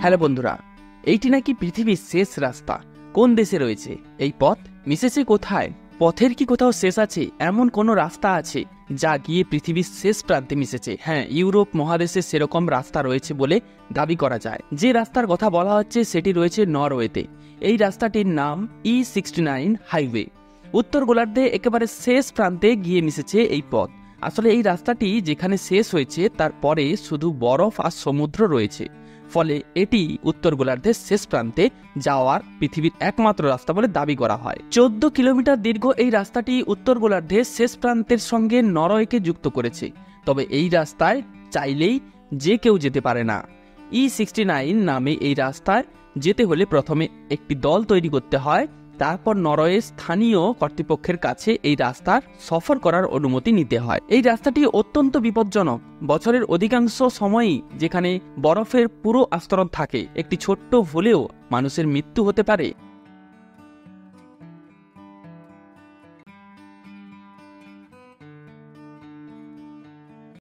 Hello বন্ধুরা, এইটি নাকি পৃথিবীর শেষ রাস্তা। কোন দেশে রয়েছে? এই পথ? মিশেছে কোথায়? পথের কি কোথাও শেষ আছে? এমন কোনো রাস্তা আছে যা গিয়ে পৃথিবীর শেষ প্রান্তে মিশেছে? হ্যাঁ ইউরোপ মহাদেশে সেরকম রাস্তা রয়েছে বলে দাবি করা যায়। যে রাস্তার কথা বলা হচ্ছে, সেটি রয়েছে নরওয়েতে। এই রাস্তাটির নাম ই সিক্সটি নাইন হাইওয়ে উত্তর গোলার্ধে একেবারে শেষ প্রান্তে গিয়ে মিশেছে এই পথ। আসলে এই রাস্তাটি যেখানে শেষ হয়েছে তারপরে শুধু বরফ আর সমুদ্র রয়েছে। ফলে এটি উত্তর গোলার্ধের শেষ প্রান্তে যাওয়ার পৃথিবীর একমাত্র রাস্তা বলে দাবি করা হয়। চোদ্দ কিলোমিটার দীর্ঘ এই রাস্তাটি উত্তর গোলার্ধের শেষ প্রান্তের সঙ্গে নরওয়েকে যুক্ত করেছে। তবে এই রাস্তায় চাইলেই যে কেউ যেতে পারে না। ই সিক্সটি নাইন নামে এই রাস্তায় যেতে হলে প্রথমে একটি দল তৈরি করতে হয়। তারপর নরওয়ের স্থানীয় কর্তৃপক্ষের কাছে এই রাস্তার সফর করার অনুমতি নিতে হয়। এই রাস্তাটি অত্যন্ত বিপজ্জনক। বছরের অধিকাংশ সময়ই যেখানে বরফের পুরো আস্তরণ থাকে, একটি ছোট্ট হলেও মানুষের মৃত্যু হতে পারে।